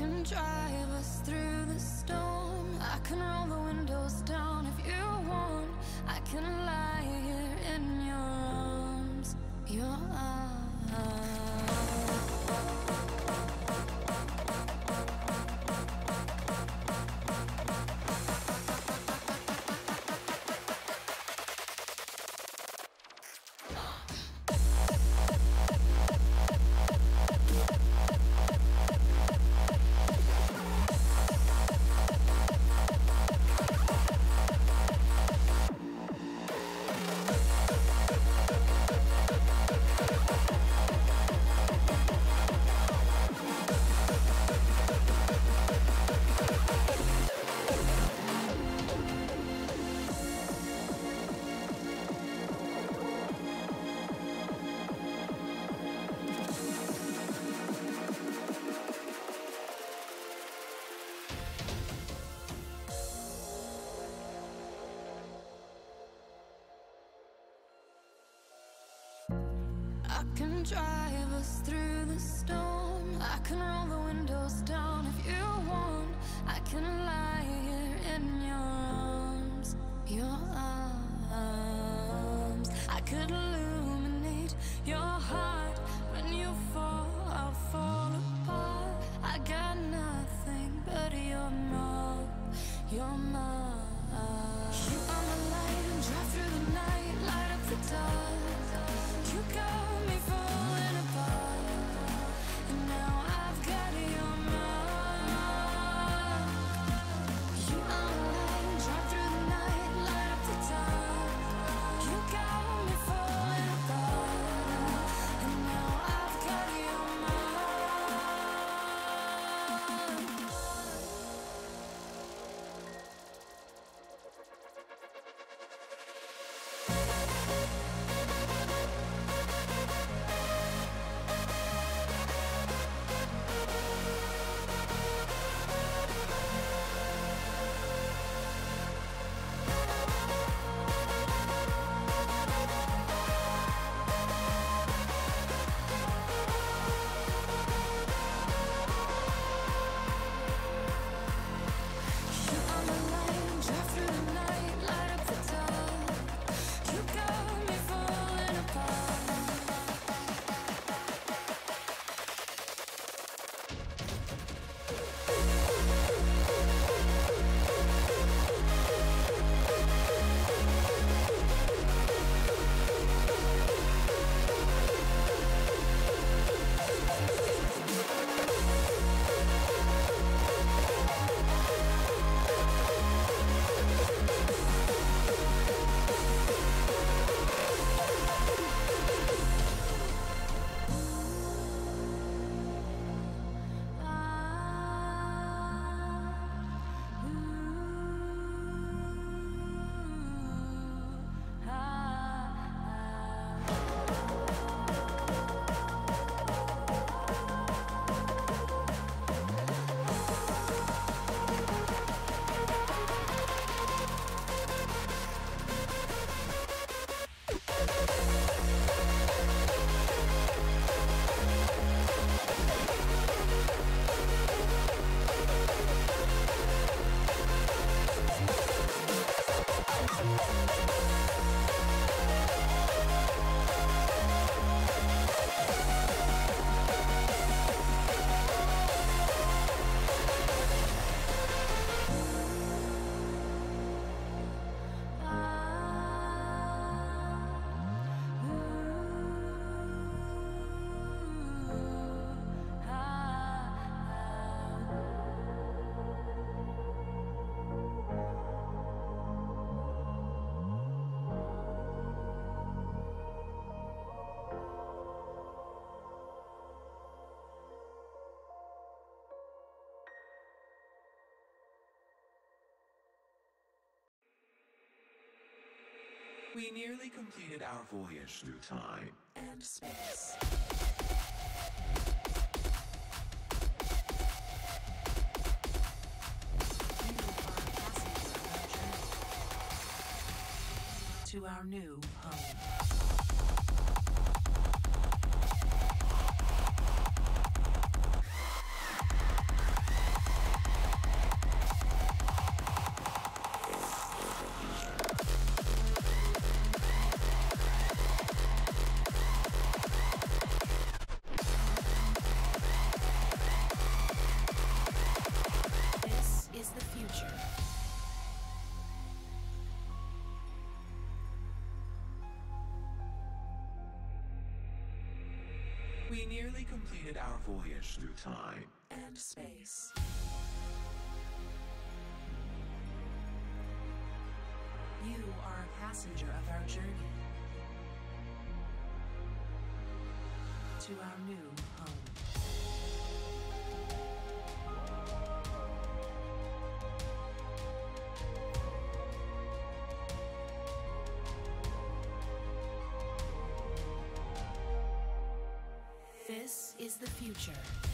can drive us through the storm can drive us through the storm. I can roll the windows down if you want. I can lie here in your arms, your arms. I could. we nearly completed our voyage through time and space. To our new home. We nearly completed our voyage through time and space. You are a passenger of our journey to our new home. The future.